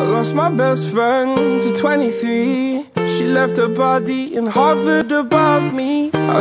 I lost my best friend to 23 She left her body in Harvard above me. I